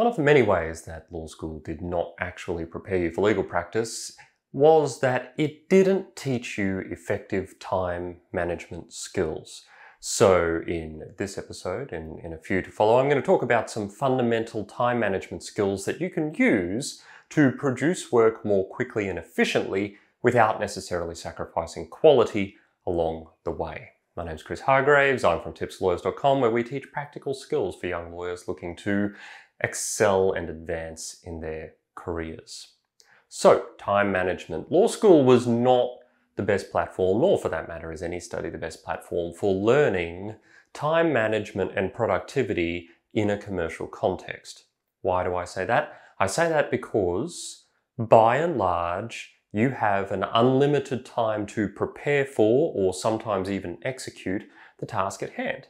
One of the many ways that law school did not actually prepare you for legal practice was that it didn't teach you effective time management skills. So, in this episode, and in a few to follow, I'm going to talk about some fundamental time management skills that you can use to produce work more quickly and efficiently without necessarily sacrificing quality along the way. My name is Chris Hargraves. I'm from tipslawyers.com, where we teach practical skills for young lawyers looking to excel and advance in their careers. So, time management. Law school was not the best platform, nor for that matter is any study the best platform for learning time management and productivity in a commercial context. Why do I say that? I say that because, by and large, you have an unlimited time to prepare for or sometimes even execute the task at hand.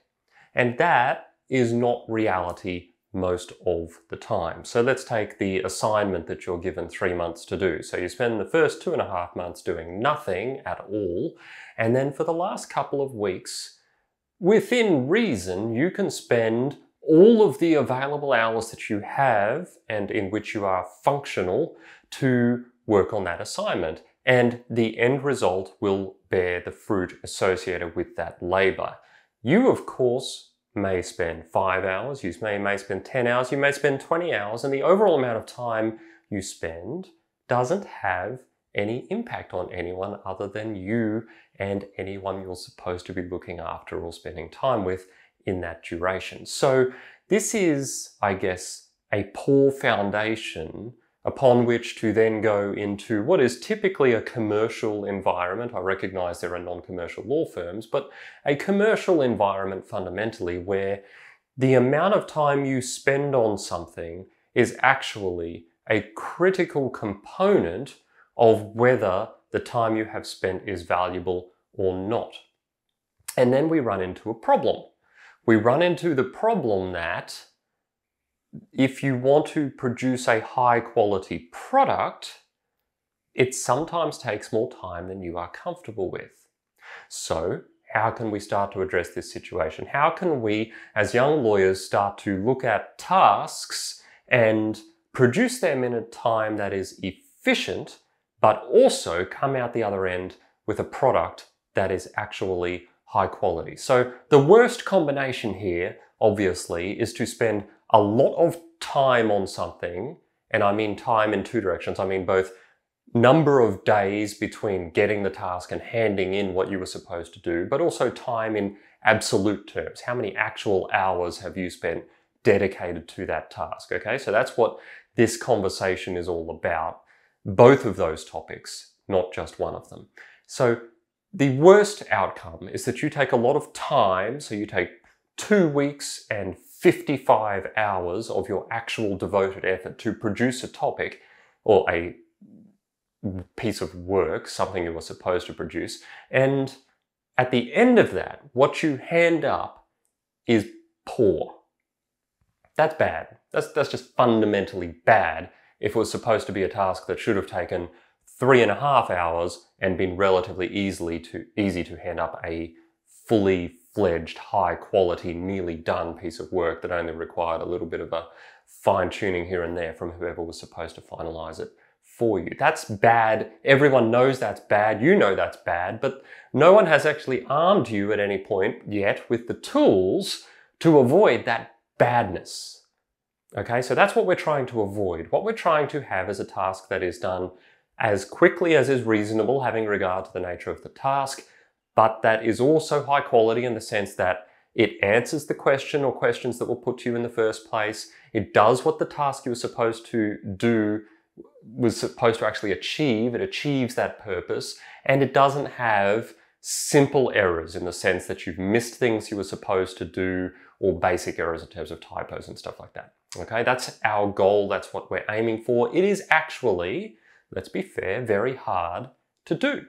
And that is not reality most of the time. So let's take the assignment that you're given three months to do. So you spend the first two and a half months doing nothing at all, and then for the last couple of weeks, within reason, you can spend all of the available hours that you have and in which you are functional to work on that assignment. And the end result will bear the fruit associated with that labor. You, of course, may spend five hours, you may, may spend 10 hours, you may spend 20 hours, and the overall amount of time you spend doesn't have any impact on anyone other than you and anyone you're supposed to be looking after or spending time with in that duration. So, this is, I guess, a poor foundation upon which to then go into what is typically a commercial environment. I recognize there are non commercial law firms, but a commercial environment fundamentally where the amount of time you spend on something is actually a critical component of whether the time you have spent is valuable or not. And then we run into a problem. We run into the problem that if you want to produce a high quality product, it sometimes takes more time than you are comfortable with. So, how can we start to address this situation? How can we, as young lawyers, start to look at tasks and produce them in a time that is efficient, but also come out the other end with a product that is actually high quality? So, the worst combination here, obviously, is to spend a lot of time on something, and I mean time in two directions. I mean both number of days between getting the task and handing in what you were supposed to do, but also time in absolute terms. How many actual hours have you spent dedicated to that task? Okay, so that's what this conversation is all about. Both of those topics, not just one of them. So the worst outcome is that you take a lot of time, so you take two weeks and 55 hours of your actual devoted effort to produce a topic or a piece of work, something you were supposed to produce. And at the end of that, what you hand up is poor. That's bad. That's, that's just fundamentally bad if it was supposed to be a task that should have taken three and a half hours and been relatively easily to, easy to hand up a fully fledged, high quality, nearly done piece of work that only required a little bit of a fine tuning here and there from whoever was supposed to finalize it for you. That's bad. Everyone knows that's bad. You know that's bad, but no one has actually armed you at any point yet with the tools to avoid that badness. Okay, so that's what we're trying to avoid. What we're trying to have is a task that is done as quickly as is reasonable, having regard to the nature of the task, but that is also high quality in the sense that it answers the question or questions that were put to you in the first place. It does what the task you were supposed to do was supposed to actually achieve. It achieves that purpose and it doesn't have simple errors in the sense that you've missed things you were supposed to do or basic errors in terms of typos and stuff like that. Okay, that's our goal. That's what we're aiming for. It is actually, let's be fair, very hard to do.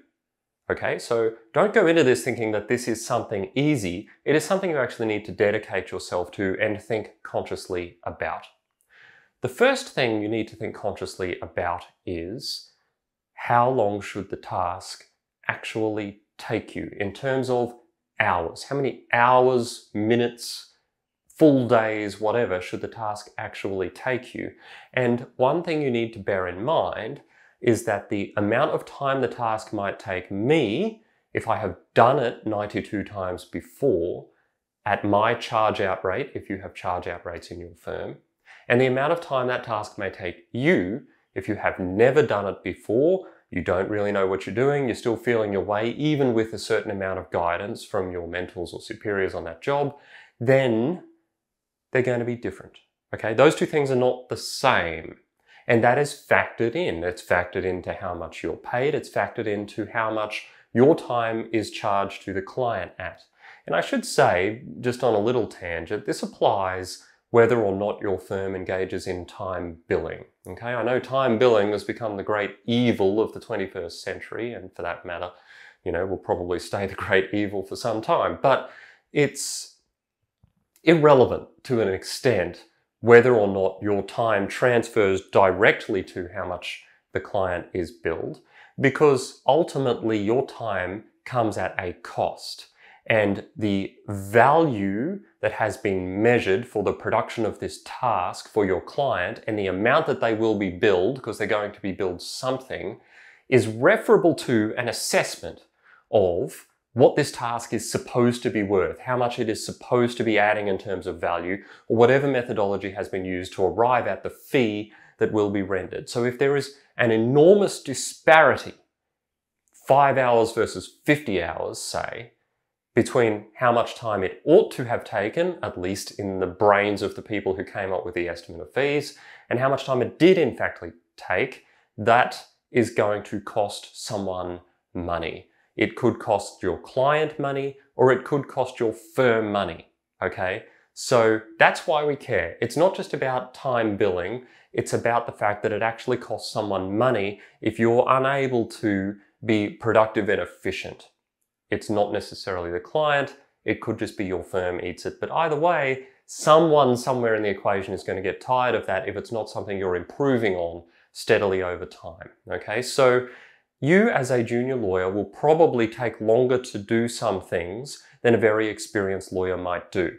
Okay, so don't go into this thinking that this is something easy. It is something you actually need to dedicate yourself to and think consciously about. The first thing you need to think consciously about is how long should the task actually take you in terms of hours? How many hours, minutes, full days, whatever, should the task actually take you. And one thing you need to bear in mind is that the amount of time the task might take me, if I have done it 92 times before, at my charge out rate, if you have charge out rates in your firm, and the amount of time that task may take you, if you have never done it before, you don't really know what you're doing, you're still feeling your way, even with a certain amount of guidance from your mentors or superiors on that job, then they're going to be different. Okay, those two things are not the same. And that is factored in. It's factored into how much you're paid. It's factored into how much your time is charged to the client at. And I should say, just on a little tangent, this applies whether or not your firm engages in time billing. Okay, I know time billing has become the great evil of the 21st century, and for that matter, you know, will probably stay the great evil for some time, but it's irrelevant to an extent whether or not your time transfers directly to how much the client is billed, because ultimately your time comes at a cost. And the value that has been measured for the production of this task for your client and the amount that they will be billed, because they're going to be billed something, is referable to an assessment of what this task is supposed to be worth, how much it is supposed to be adding in terms of value, or whatever methodology has been used to arrive at the fee that will be rendered. So if there is an enormous disparity, five hours versus 50 hours, say, between how much time it ought to have taken, at least in the brains of the people who came up with the estimate of fees, and how much time it did in fact take, that is going to cost someone money. It could cost your client money or it could cost your firm money. Okay. So that's why we care. It's not just about time billing. It's about the fact that it actually costs someone money if you're unable to be productive and efficient. It's not necessarily the client. It could just be your firm eats it. But either way, someone somewhere in the equation is going to get tired of that if it's not something you're improving on steadily over time. Okay. So you as a junior lawyer will probably take longer to do some things than a very experienced lawyer might do.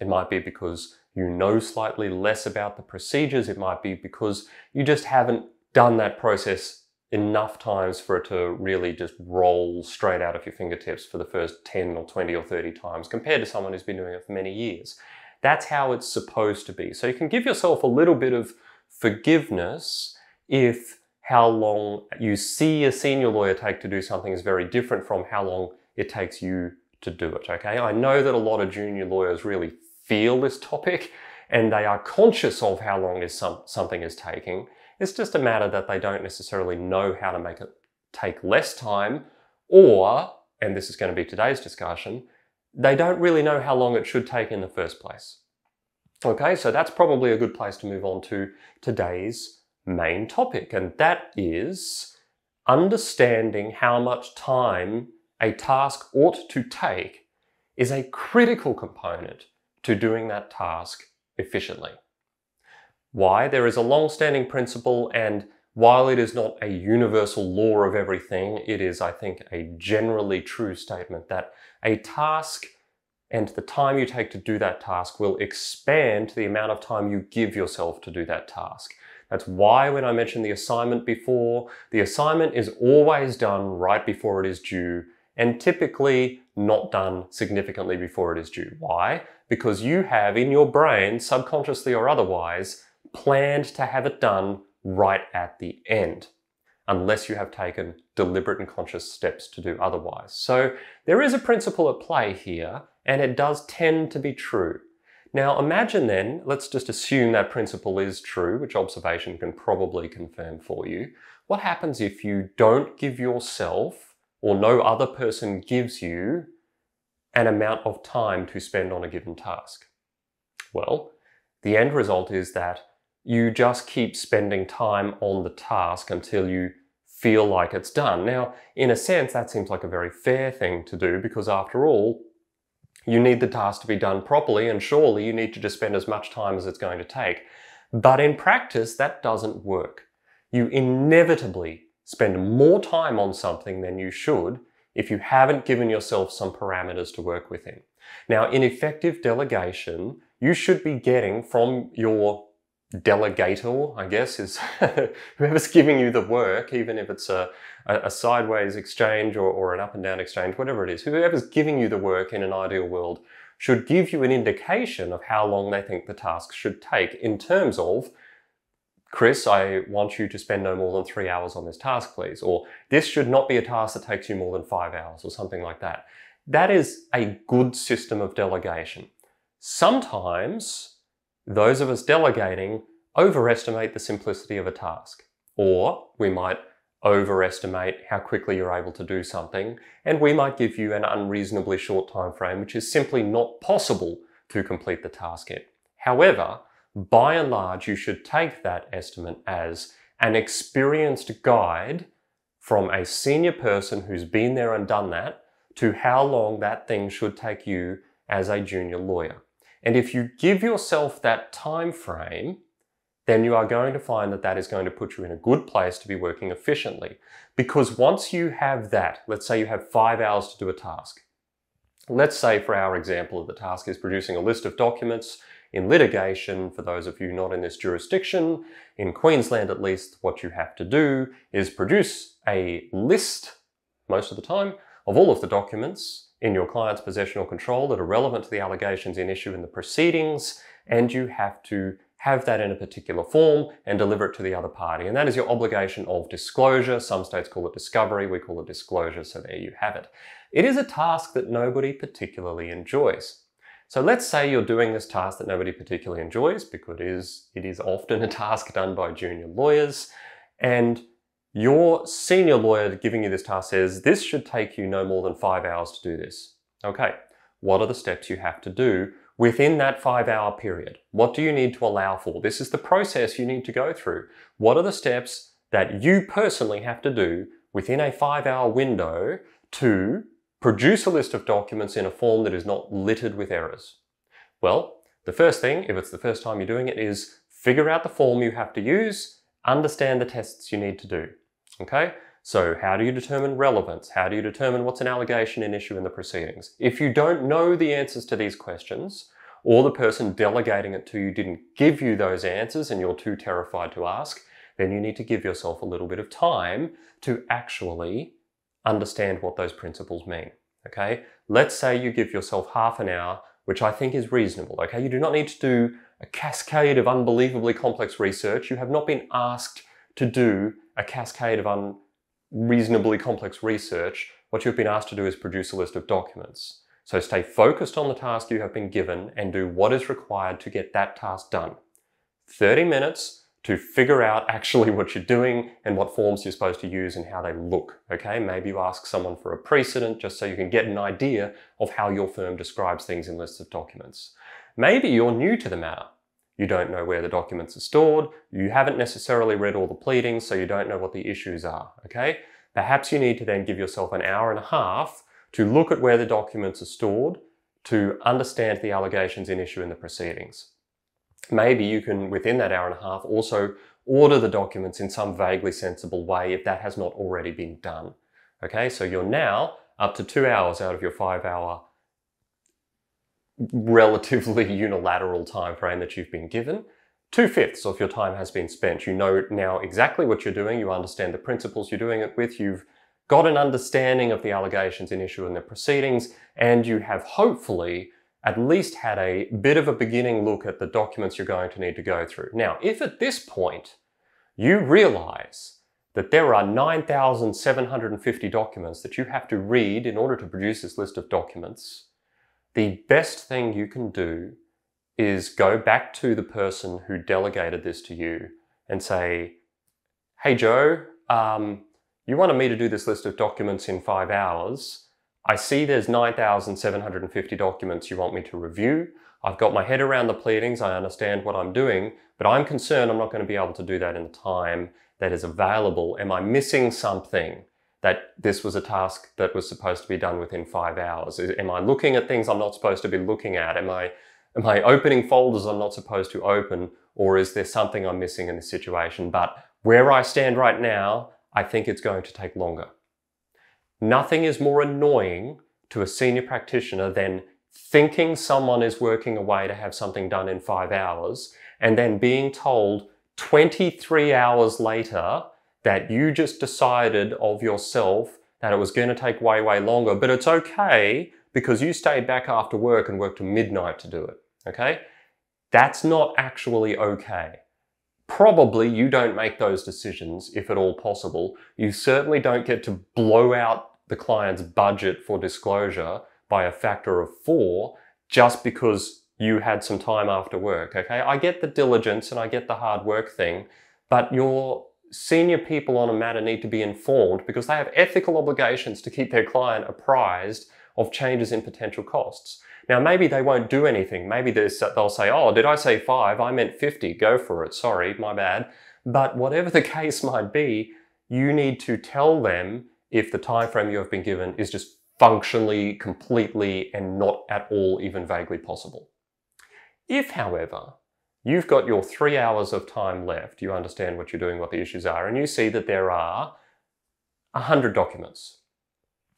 It might be because you know slightly less about the procedures. It might be because you just haven't done that process enough times for it to really just roll straight out of your fingertips for the first 10 or 20 or 30 times compared to someone who's been doing it for many years. That's how it's supposed to be. So you can give yourself a little bit of forgiveness if how long you see a senior lawyer take to do something is very different from how long it takes you to do it, okay? I know that a lot of junior lawyers really feel this topic and they are conscious of how long is some, something is taking. It's just a matter that they don't necessarily know how to make it take less time or, and this is going to be today's discussion, they don't really know how long it should take in the first place. Okay, so that's probably a good place to move on to today's main topic, and that is understanding how much time a task ought to take is a critical component to doing that task efficiently. Why? There is a long-standing principle and while it is not a universal law of everything, it is, I think, a generally true statement that a task and the time you take to do that task will expand to the amount of time you give yourself to do that task. That's why when I mentioned the assignment before, the assignment is always done right before it is due and typically not done significantly before it is due. Why? Because you have in your brain, subconsciously or otherwise, planned to have it done right at the end, unless you have taken deliberate and conscious steps to do otherwise. So there is a principle at play here, and it does tend to be true. Now imagine then, let's just assume that principle is true, which observation can probably confirm for you. What happens if you don't give yourself, or no other person gives you, an amount of time to spend on a given task? Well, the end result is that you just keep spending time on the task until you feel like it's done. Now, in a sense, that seems like a very fair thing to do because after all, you need the task to be done properly, and surely you need to just spend as much time as it's going to take. But in practice, that doesn't work. You inevitably spend more time on something than you should if you haven't given yourself some parameters to work within. Now, in effective delegation, you should be getting from your delegator, I guess, is whoever's giving you the work, even if it's a, a sideways exchange or, or an up and down exchange, whatever it is, whoever's giving you the work in an ideal world should give you an indication of how long they think the task should take in terms of Chris, I want you to spend no more than three hours on this task, please. Or this should not be a task that takes you more than five hours or something like that. That is a good system of delegation. Sometimes those of us delegating overestimate the simplicity of a task. Or we might overestimate how quickly you're able to do something, and we might give you an unreasonably short time frame, which is simply not possible to complete the task in. However, by and large, you should take that estimate as an experienced guide from a senior person who's been there and done that to how long that thing should take you as a junior lawyer. And if you give yourself that time frame, then you are going to find that that is going to put you in a good place to be working efficiently. Because once you have that, let's say you have five hours to do a task. Let's say for our example, the task is producing a list of documents in litigation, for those of you not in this jurisdiction, in Queensland at least, what you have to do is produce a list, most of the time, of all of the documents in your client's possession or control that are relevant to the allegations in issue in the proceedings, and you have to have that in a particular form and deliver it to the other party. And that is your obligation of disclosure. Some states call it discovery, we call it disclosure, so there you have it. It is a task that nobody particularly enjoys. So let's say you're doing this task that nobody particularly enjoys because it is, it is often a task done by junior lawyers and your senior lawyer giving you this task says, this should take you no more than five hours to do this. Okay, what are the steps you have to do within that five hour period? What do you need to allow for? This is the process you need to go through. What are the steps that you personally have to do within a five hour window to Produce a list of documents in a form that is not littered with errors. Well, the first thing, if it's the first time you're doing it, is figure out the form you have to use, understand the tests you need to do. Okay? So how do you determine relevance? How do you determine what's an allegation in issue in the proceedings? If you don't know the answers to these questions, or the person delegating it to you didn't give you those answers and you're too terrified to ask, then you need to give yourself a little bit of time to actually understand what those principles mean. Okay, let's say you give yourself half an hour, which I think is reasonable. Okay, you do not need to do a cascade of unbelievably complex research. You have not been asked to do a cascade of unreasonably complex research. What you've been asked to do is produce a list of documents. So stay focused on the task you have been given and do what is required to get that task done. 30 minutes to figure out actually what you're doing and what forms you're supposed to use and how they look. Okay, maybe you ask someone for a precedent just so you can get an idea of how your firm describes things in lists of documents. Maybe you're new to the matter. You don't know where the documents are stored. You haven't necessarily read all the pleadings, so you don't know what the issues are. Okay, perhaps you need to then give yourself an hour and a half to look at where the documents are stored to understand the allegations in issue in the proceedings maybe you can, within that hour and a half, also order the documents in some vaguely sensible way if that has not already been done. Okay, so you're now up to two hours out of your five hour relatively unilateral time frame that you've been given. Two fifths of your time has been spent. You know now exactly what you're doing. You understand the principles you're doing it with. You've got an understanding of the allegations in issue and the proceedings, and you have hopefully at least had a bit of a beginning look at the documents you're going to need to go through. Now, if at this point you realize that there are 9,750 documents that you have to read in order to produce this list of documents, the best thing you can do is go back to the person who delegated this to you and say, Hey Joe, um, you wanted me to do this list of documents in five hours. I see there's 9,750 documents you want me to review. I've got my head around the pleadings. I understand what I'm doing, but I'm concerned I'm not going to be able to do that in the time that is available. Am I missing something that this was a task that was supposed to be done within five hours? Am I looking at things I'm not supposed to be looking at? Am I, am I opening folders I'm not supposed to open? Or is there something I'm missing in this situation? But where I stand right now, I think it's going to take longer. Nothing is more annoying to a senior practitioner than thinking someone is working away to have something done in five hours, and then being told 23 hours later that you just decided of yourself that it was going to take way, way longer, but it's okay because you stayed back after work and worked to midnight to do it. Okay? That's not actually okay. Probably you don't make those decisions if at all possible. You certainly don't get to blow out the client's budget for disclosure by a factor of four just because you had some time after work. Okay? I get the diligence and I get the hard work thing, but your senior people on a matter need to be informed because they have ethical obligations to keep their client apprised of changes in potential costs. Now, maybe they won't do anything. Maybe they'll say, oh, did I say five? I meant 50. Go for it. Sorry, my bad. But whatever the case might be, you need to tell them if the time frame you have been given is just functionally, completely, and not at all even vaguely possible. If, however, you've got your three hours of time left, you understand what you're doing, what the issues are, and you see that there are 100 documents.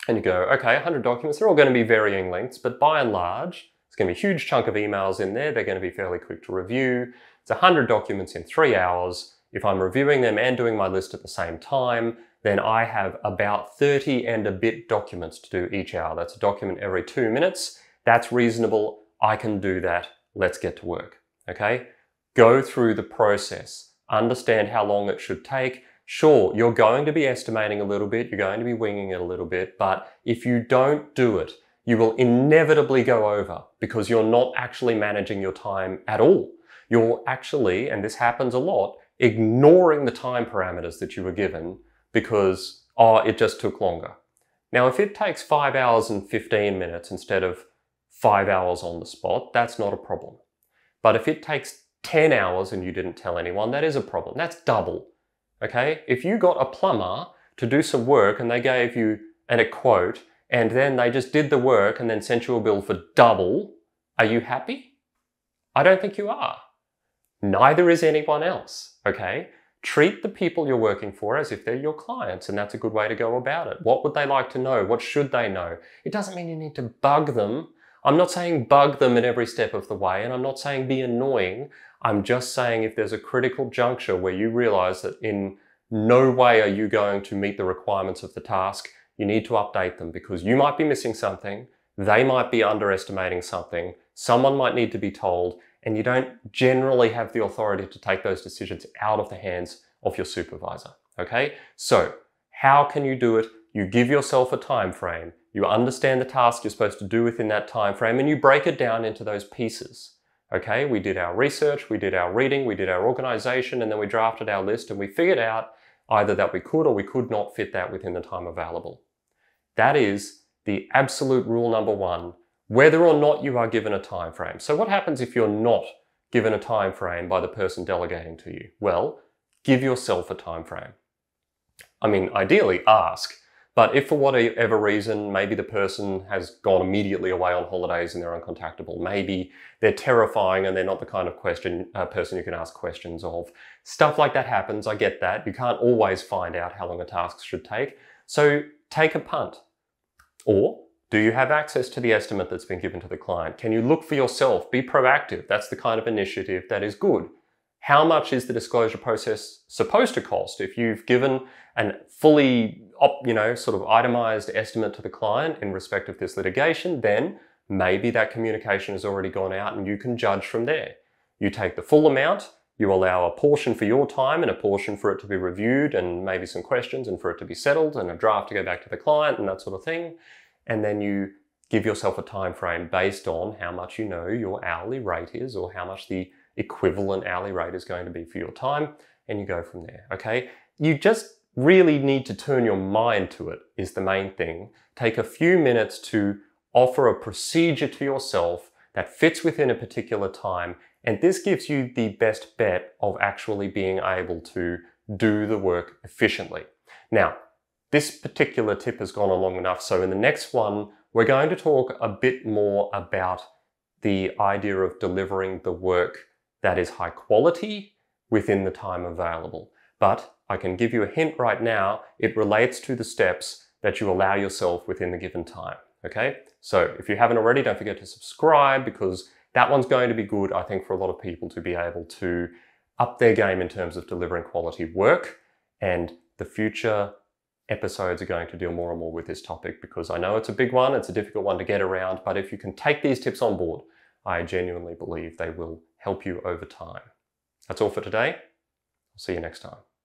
And you go, okay, 100 documents, they're all going to be varying lengths, but by and large, it's going to be a huge chunk of emails in there. They're going to be fairly quick to review. It's 100 documents in three hours. If I'm reviewing them and doing my list at the same time, then I have about 30 and a bit documents to do each hour. That's a document every two minutes. That's reasonable. I can do that. Let's get to work. Okay? Go through the process. Understand how long it should take. Sure, you're going to be estimating a little bit, you're going to be winging it a little bit, but if you don't do it, you will inevitably go over because you're not actually managing your time at all. You're actually, and this happens a lot, ignoring the time parameters that you were given because, oh, it just took longer. Now, if it takes five hours and 15 minutes instead of five hours on the spot, that's not a problem. But if it takes 10 hours and you didn't tell anyone, that is a problem. That's double. Okay? If you got a plumber to do some work and they gave you an, a quote and then they just did the work and then sent you a bill for double, are you happy? I don't think you are. Neither is anyone else. Okay? Treat the people you're working for as if they're your clients, and that's a good way to go about it. What would they like to know? What should they know? It doesn't mean you need to bug them. I'm not saying bug them at every step of the way, and I'm not saying be annoying. I'm just saying if there's a critical juncture where you realize that in no way are you going to meet the requirements of the task, you need to update them because you might be missing something, they might be underestimating something, someone might need to be told, and you don't generally have the authority to take those decisions out of the hands of your supervisor. Okay? So, how can you do it? You give yourself a time frame, you understand the task you're supposed to do within that time frame, and you break it down into those pieces. Okay, we did our research, we did our reading, we did our organization, and then we drafted our list and we figured out either that we could or we could not fit that within the time available. That is the absolute rule number one, whether or not you are given a time frame. So what happens if you're not given a time frame by the person delegating to you? Well, give yourself a time frame. I mean, ideally ask, but if for whatever reason, maybe the person has gone immediately away on holidays and they're uncontactable, maybe they're terrifying and they're not the kind of question uh, person you can ask questions of. Stuff like that happens. I get that. You can't always find out how long a task should take. So take a punt. Or do you have access to the estimate that's been given to the client? Can you look for yourself? Be proactive. That's the kind of initiative that is good how much is the disclosure process supposed to cost? If you've given a fully, you know, sort of itemized estimate to the client in respect of this litigation, then maybe that communication has already gone out and you can judge from there. You take the full amount, you allow a portion for your time and a portion for it to be reviewed and maybe some questions and for it to be settled and a draft to go back to the client and that sort of thing. And then you give yourself a time frame based on how much you know your hourly rate is or how much the equivalent hourly rate is going to be for your time, and you go from there, okay? You just really need to turn your mind to it, is the main thing. Take a few minutes to offer a procedure to yourself that fits within a particular time, and this gives you the best bet of actually being able to do the work efficiently. Now, this particular tip has gone on long enough, so in the next one, we're going to talk a bit more about the idea of delivering the work that is high quality within the time available. But I can give you a hint right now, it relates to the steps that you allow yourself within the given time. Okay, so if you haven't already, don't forget to subscribe because that one's going to be good, I think, for a lot of people to be able to up their game in terms of delivering quality work. And the future episodes are going to deal more and more with this topic because I know it's a big one, it's a difficult one to get around, but if you can take these tips on board, I genuinely believe they will help you over time. That's all for today. I'll see you next time.